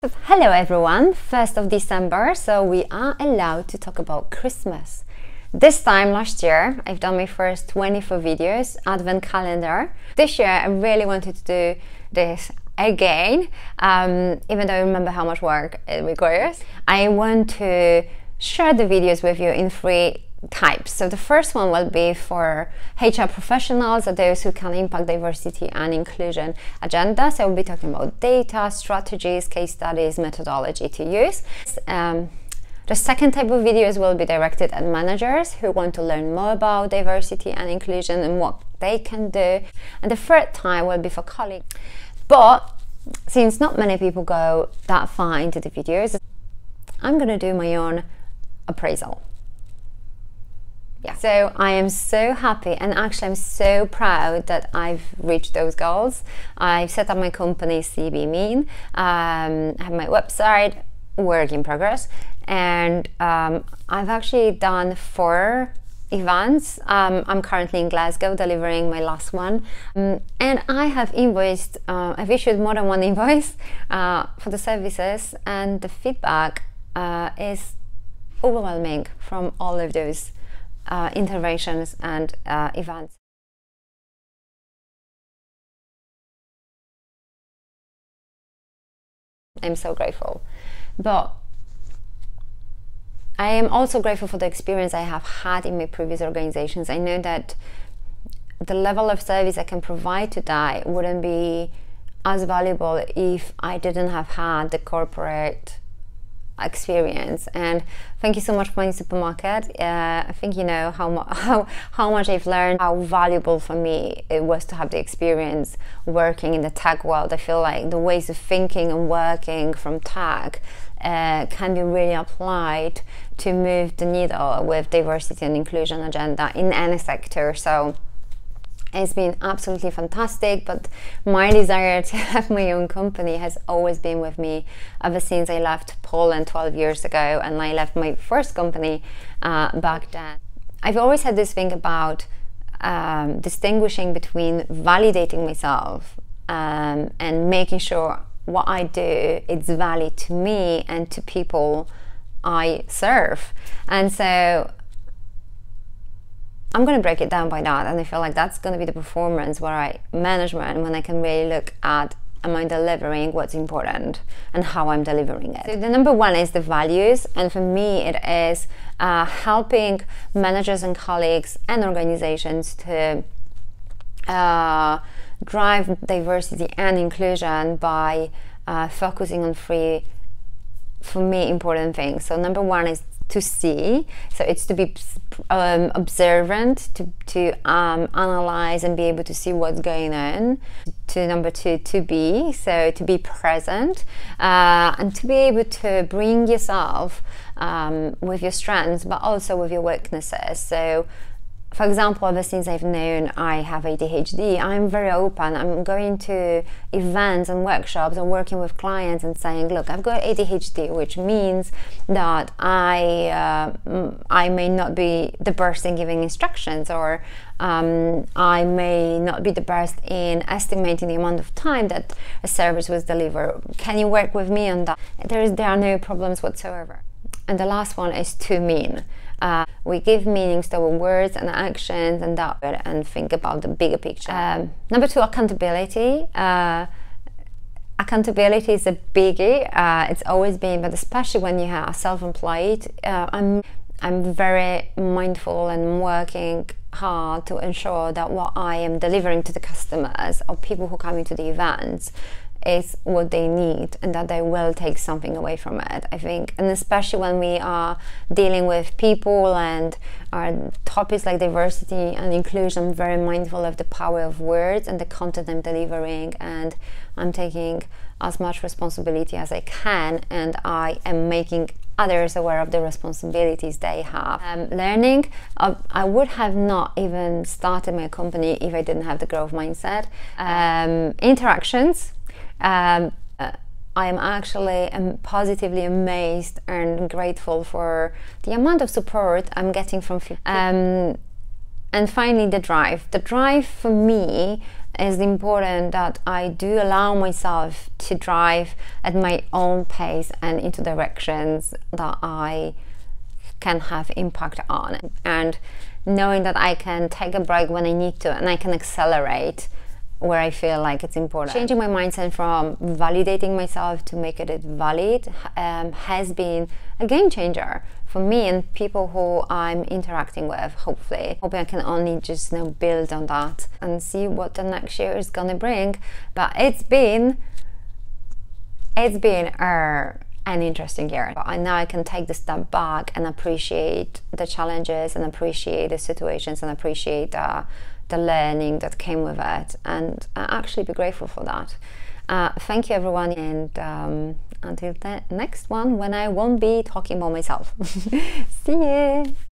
Hello everyone, 1st of December, so we are allowed to talk about Christmas. This time last year, I've done my first 24 videos, advent calendar. This year, I really wanted to do this again, um, even though I remember how much work it requires. I want to share the videos with you in three types. So the first one will be for HR professionals or those who can impact diversity and inclusion agenda. So we'll be talking about data, strategies, case studies, methodology to use. Um, the second type of videos will be directed at managers who want to learn more about diversity and inclusion and what they can do. And the third time will be for colleagues. But since not many people go that far into the videos, I'm going to do my own appraisal. Yeah. So I am so happy and actually I'm so proud that I've reached those goals. I've set up my company CB Mean, um, I have my website, work in progress, and um, I've actually done four events. Um, I'm currently in Glasgow delivering my last one, um, and I have invoiced. Uh, I've issued more than one invoice uh, for the services, and the feedback uh, is overwhelming from all of those uh, interventions and uh, events. I'm so grateful. But I am also grateful for the experience I have had in my previous organizations. I know that the level of service I can provide today wouldn't be as valuable if I didn't have had the corporate experience. And thank you so much for my supermarket. Uh, i think you know how, how, how much i've learned how valuable for me it was to have the experience working in the tech world. I feel like the ways of thinking and working from tech uh, can be really applied to move the needle with diversity and inclusion agenda in any sector. So it's been absolutely fantastic, but my desire to have my own company has always been with me ever since I left Poland 12 years ago and I left my first company uh, back then. I've always had this thing about um, distinguishing between validating myself um, and making sure what I do is valid to me and to people I serve. And so I'm going to break it down by that, and I feel like that's going to be the performance where I management when I can really look at am I delivering what's important and how I'm delivering it. So the number one is the values, and for me, it is uh, helping managers and colleagues and organizations to uh, drive diversity and inclusion by uh, focusing on three, for me, important things. So number one is to see. So it's to be um, observant, to, to um, analyze and be able to see what's going on. To number two, to be. So to be present uh, and to be able to bring yourself um, with your strengths, but also with your weaknesses. So for example, ever since I've known I have ADHD, I'm very open. I'm going to events and workshops and working with clients and saying, "Look, I've got ADHD, which means that I uh, I may not be the best in giving instructions, or um, I may not be the best in estimating the amount of time that a service was delivered. Can you work with me on that? There is there are no problems whatsoever." And the last one is to mean. Uh, we give meanings to our words and actions and that and think about the bigger picture. Um, number two, accountability. Uh, accountability is a biggie. Uh, it's always been, but especially when you are self-employed, uh, I'm I'm very mindful and working hard to ensure that what I am delivering to the customers or people who come into the events is what they need and that they will take something away from it i think and especially when we are dealing with people and our topics like diversity and inclusion i'm very mindful of the power of words and the content i'm delivering and i'm taking as much responsibility as i can and i am making others aware of the responsibilities they have. Um, learning, I would have not even started my company if I didn't have the growth mindset. Um, interactions, um, uh, I am actually um, positively amazed and grateful for the amount of support I'm getting from um, and finally, the drive. The drive for me is important that I do allow myself to drive at my own pace and into directions that I can have impact on. And knowing that I can take a break when I need to and I can accelerate where I feel like it's important. Changing my mindset from validating myself to make it valid um, has been a game changer for me and people who I'm interacting with, hopefully. Hoping I can only just you know, build on that and see what the next year is gonna bring. But it's been, it's been uh, an interesting year. But now I can take the step back and appreciate the challenges and appreciate the situations and appreciate uh, the learning that came with it and uh, actually be grateful for that. Uh, thank you, everyone, and um, until the next one when I won't be talking about myself. See you.